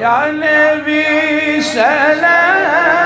يا نبي سلام.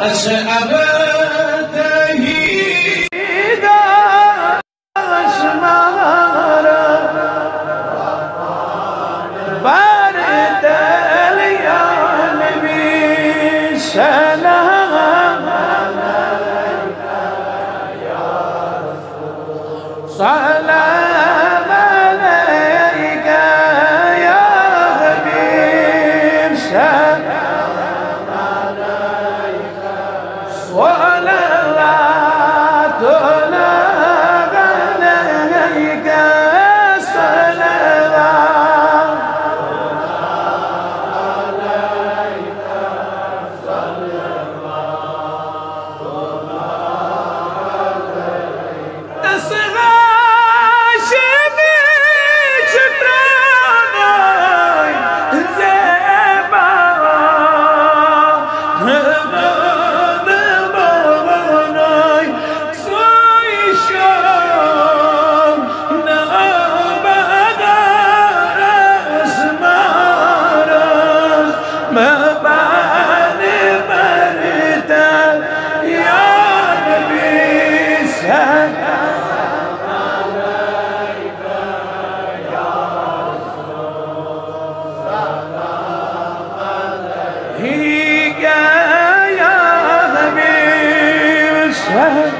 أشأب تهيدا أشمارا بارد اليان بسلام عليك يا رسول صلاة وأنا He gaya bir sen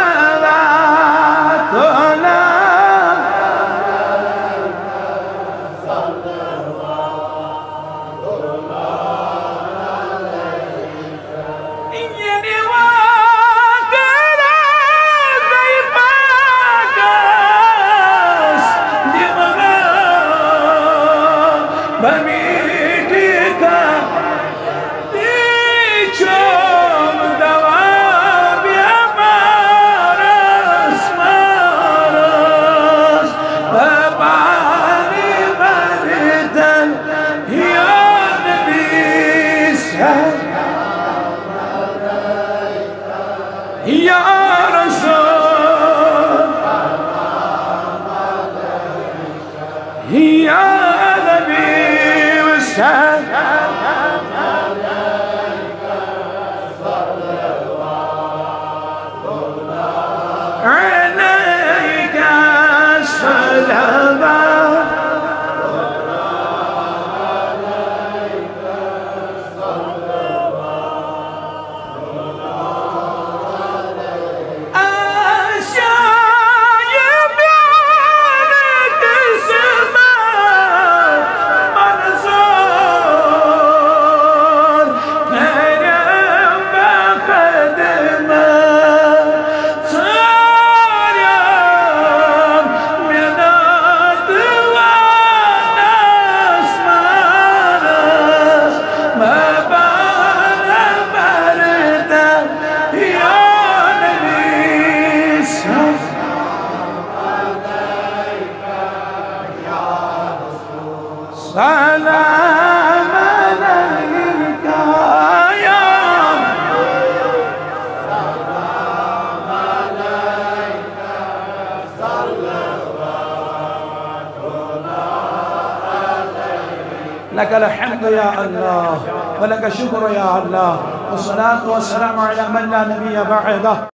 Bermi. shine. لك الحمد يا الله ولك الشكر يا الله والصلاة والسلام على من لا نبي بعده.